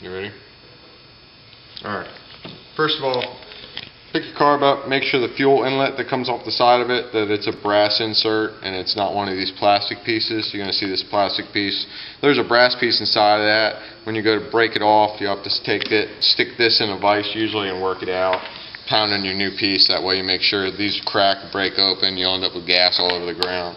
You ready? Alright. First of all, pick your carb up, make sure the fuel inlet that comes off the side of it, that it's a brass insert and it's not one of these plastic pieces. You're going to see this plastic piece. There's a brass piece inside of that. When you go to break it off, you have to take it, stick this in a vise usually and work it out. Pound in your new piece, that way you make sure these crack, break open, you'll end up with gas all over the ground.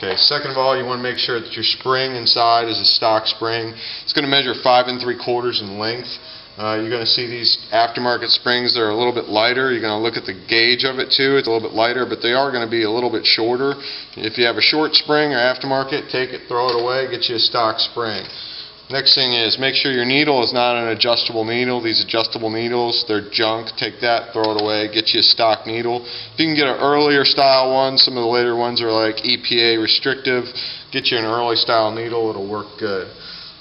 Okay, second of all, you want to make sure that your spring inside is a stock spring. It's going to measure five and three quarters in length. Uh, you're going to see these aftermarket springs, they're a little bit lighter. You're going to look at the gauge of it too. It's a little bit lighter, but they are going to be a little bit shorter. If you have a short spring or aftermarket, take it, throw it away, get you a stock spring. Next thing is make sure your needle is not an adjustable needle. These adjustable needles, they're junk. Take that, throw it away, get you a stock needle. If you can get an earlier style one, some of the later ones are like EPA restrictive, get you an early style needle, it'll work good.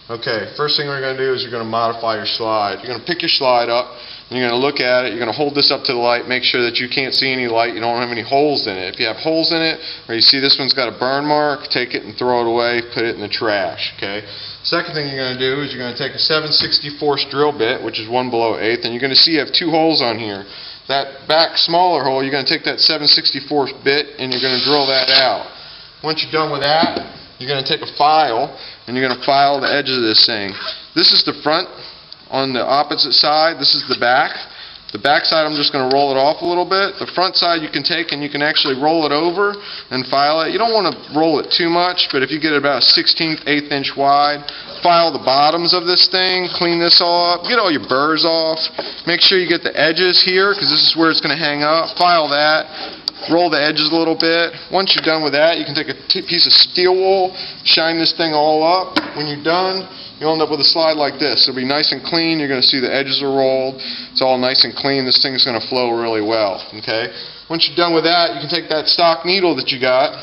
Okay, first thing we're going to do is you're going to modify your slide. You're going to pick your slide up, you're going to look at it, you're going to hold this up to the light, make sure that you can't see any light, you don't have any holes in it. If you have holes in it, or you see this one's got a burn mark, take it and throw it away, put it in the trash. Okay. Second thing you're going to do is you're going to take a 7 64 drill bit, which is one below eighth, and you're going to see you have two holes on here. That back smaller hole, you're going to take that 7 64 bit and you're going to drill that out. Once you're done with that, you're going to take a file and you're going to file the edges of this thing. This is the front on the opposite side. This is the back. The back side I'm just going to roll it off a little bit. The front side you can take and you can actually roll it over and file it. You don't want to roll it too much, but if you get it about 16th, 8th inch wide, file the bottoms of this thing, clean this all up, get all your burrs off. Make sure you get the edges here because this is where it's going to hang up. File that roll the edges a little bit. Once you're done with that, you can take a piece of steel wool, shine this thing all up. When you're done, you'll end up with a slide like this. It'll be nice and clean. You're going to see the edges are rolled. It's all nice and clean. This thing's going to flow really well. Okay. Once you're done with that, you can take that stock needle that you got,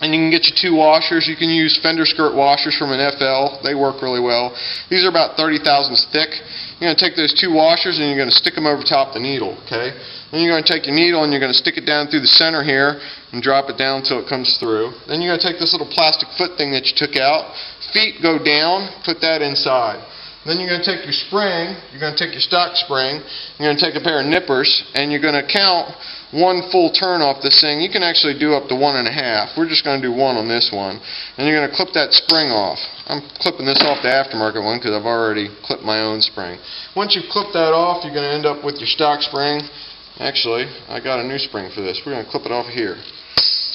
and you can get your two washers. You can use fender skirt washers from an FL. They work really well. These are about 30 thousandths thick. You're going to take those two washers and you're going to stick them over top the needle. Okay. Then you're going to take your needle and you're going to stick it down through the center here and drop it down until it comes through. Then you're going to take this little plastic foot thing that you took out. Feet go down, put that inside. Then you're going to take your spring, you're going to take your stock spring, you're going to take a pair of nippers, and you're going to count one full turn off this thing. You can actually do up to one and a half. We're just going to do one on this one. And you're going to clip that spring off. I'm clipping this off the aftermarket one because I've already clipped my own spring. Once you clip that off, you're going to end up with your stock spring Actually, I got a new spring for this. We're going to clip it off here.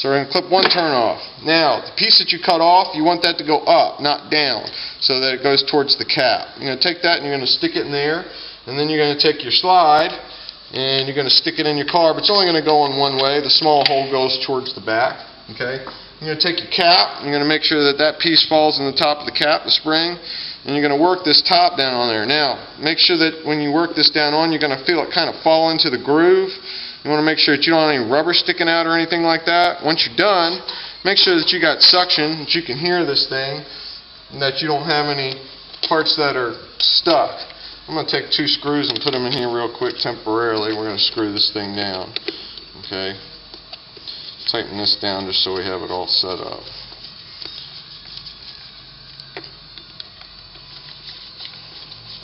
So we're going to clip one turn off. Now, the piece that you cut off, you want that to go up, not down, so that it goes towards the cap. You're going to take that and you're going to stick it in there, and then you're going to take your slide, and you're going to stick it in your car, but it's only going to go in one way. The small hole goes towards the back. Okay. You're going to take your cap, you're going to make sure that that piece falls in the top of the cap, the spring, and you're going to work this top down on there. Now, make sure that when you work this down on, you're going to feel it kind of fall into the groove. You want to make sure that you don't have any rubber sticking out or anything like that. Once you're done, make sure that you got suction, that you can hear this thing, and that you don't have any parts that are stuck. I'm going to take two screws and put them in here real quick temporarily. We're going to screw this thing down. Okay. Tighten this down just so we have it all set up.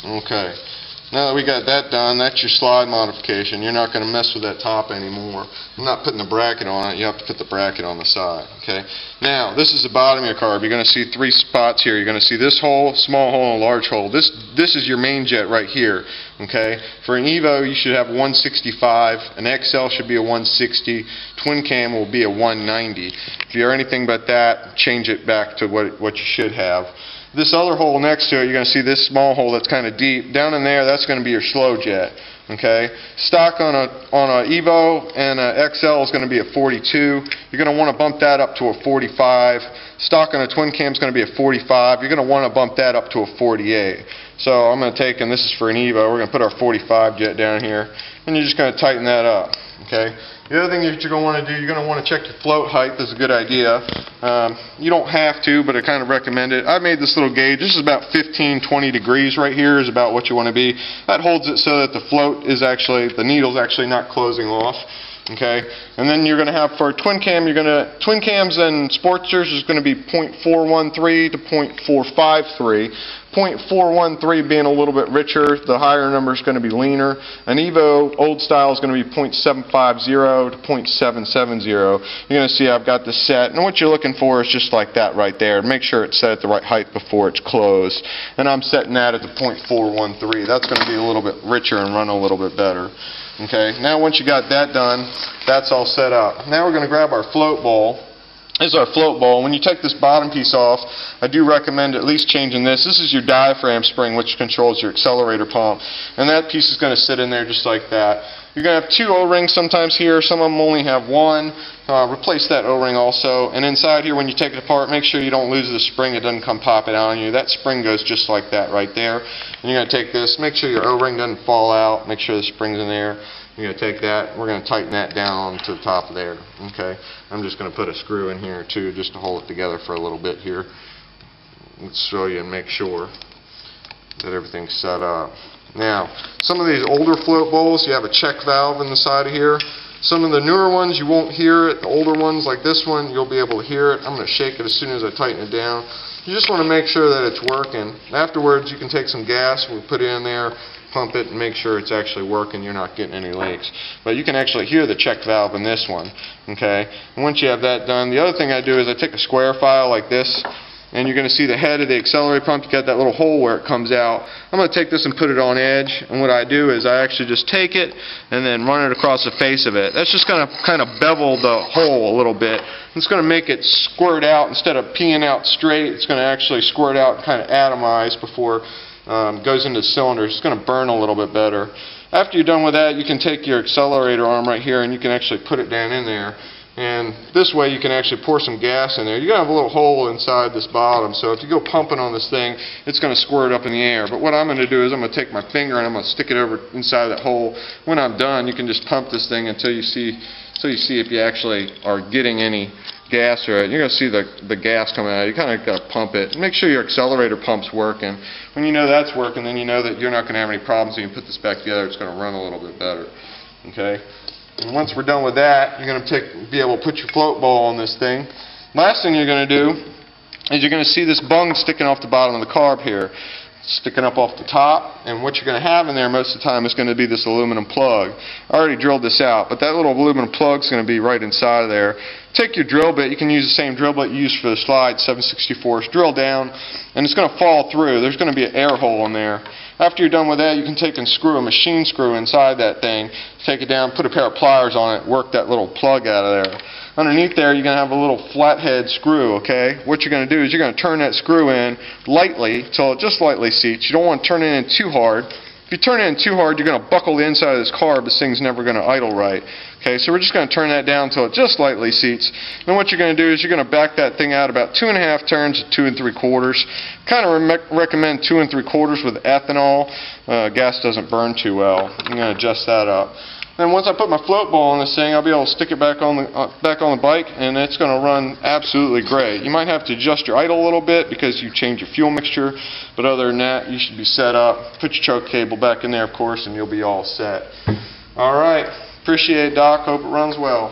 Okay. Now that we got that done, that's your slide modification. You're not going to mess with that top anymore. I'm not putting the bracket on it. You have to put the bracket on the side. Okay. Now, this is the bottom of your carb. You're going to see three spots here. You're going to see this hole, small hole, and a large hole. This this is your main jet right here. Okay. For an Evo, you should have 165. An XL should be a 160. Twin cam will be a 190. If you're anything but that, change it back to what what you should have. This other hole next to it, you're going to see this small hole that's kind of deep. Down in there, that's going to be your slow jet. Okay, stock on a on a Evo and a XL is going to be a 42. You're going to want to bump that up to a 45. Stock on a twin cam is going to be a 45. You're going to want to bump that up to a 48. So I'm going to take, and this is for an Evo, we're going to put our 45 jet down here, and you're just going to tighten that up. Okay. The other thing that you're going to want to do, you're going to want to check your float height. That's a good idea. Um, you don't have to, but I kind of recommend it. I made this little gauge. This is about 15, 20 degrees right here is about what you want to be. That holds it so that the float is actually, the needle's actually not closing off. Okay, and then you're going to have for twin cam, you're going to twin cams and Sportsters is going to be .413 to .453. .413 being a little bit richer, the higher number is going to be leaner. An Evo old style is going to be .750 to .770. You're going to see I've got this set, and what you're looking for is just like that right there. Make sure it's set at the right height before it's closed. And I'm setting that at the .413. That's going to be a little bit richer and run a little bit better. Okay, now once you got that done, that's all set up. Now we're going to grab our float bowl. This is our float bowl. When you take this bottom piece off, I do recommend at least changing this. This is your diaphragm spring, which controls your accelerator pump. And that piece is going to sit in there just like that. You're going to have two O-rings sometimes here. Some of them only have one. Uh, replace that O-ring also. And inside here, when you take it apart, make sure you don't lose the spring. It doesn't come popping out on you. That spring goes just like that right there. And you're going to take this. Make sure your O-ring doesn't fall out. Make sure the spring's in there. You're going to take that, we're going to tighten that down to the top there. Okay, I'm just going to put a screw in here too just to hold it together for a little bit here. Let's show you and make sure that everything's set up. Now, some of these older float bowls, you have a check valve in the side of here. Some of the newer ones, you won't hear it. The older ones, like this one, you'll be able to hear it. I'm going to shake it as soon as I tighten it down. You just want to make sure that it's working. Afterwards, you can take some gas, we'll put it in there, pump it, and make sure it's actually working, you're not getting any leaks. But you can actually hear the check valve in this one. Okay. And once you have that done, the other thing I do is I take a square file like this, and you're going to see the head of the accelerator pump. You got that little hole where it comes out. I'm going to take this and put it on edge, and what I do is I actually just take it and then run it across the face of it. That's just going to kind of bevel the hole a little bit. It's going to make it squirt out instead of peeing out straight. It's going to actually squirt out and kind of atomize before um, goes into the cylinder. It's going to burn a little bit better. After you're done with that, you can take your accelerator arm right here and you can actually put it down in there. And this way you can actually pour some gas in there. You're going to have a little hole inside this bottom, so if you go pumping on this thing, it's going to squirt up in the air. But what I'm going to do is I'm going to take my finger and I'm going to stick it over inside that hole. When I'm done, you can just pump this thing until you see, until you see if you actually are getting any gas or you're going to see the, the gas coming out. You kind of got to pump it. Make sure your accelerator pump's working. When you know that's working, then you know that you're not going to have any problems you put this back together. It's going to run a little bit better. Okay? And once we're done with that, you're going to take, be able to put your float bowl on this thing. Last thing you're going to do is you're going to see this bung sticking off the bottom of the carb here sticking up off the top and what you're going to have in there most of the time is going to be this aluminum plug. I already drilled this out but that little aluminum plug is going to be right inside of there. Take your drill bit, you can use the same drill bit you used for the slide, 764, drill down and it's going to fall through. There's going to be an air hole in there. After you're done with that you can take and screw a machine screw inside that thing, take it down, put a pair of pliers on it, work that little plug out of there. Underneath there, you're going to have a little flathead screw, okay? What you're going to do is you're going to turn that screw in lightly till it just lightly seats. You don't want to turn it in too hard. If you turn it in too hard, you're going to buckle the inside of this carb. This thing's never going to idle right. Okay, so we're just going to turn that down until it just lightly seats. Then what you're going to do is you're going to back that thing out about two and a half turns to two and three quarters. Kind of re recommend two and three quarters with ethanol. Uh, gas doesn't burn too well. I'm going to adjust that up. Then once I put my float bowl on this thing, I'll be able to stick it back on the uh, back on the bike, and it's going to run absolutely great. You might have to adjust your idle a little bit because you change your fuel mixture, but other than that, you should be set up. Put your choke cable back in there, of course, and you'll be all set. All right. Appreciate it, Doc. Hope it runs well.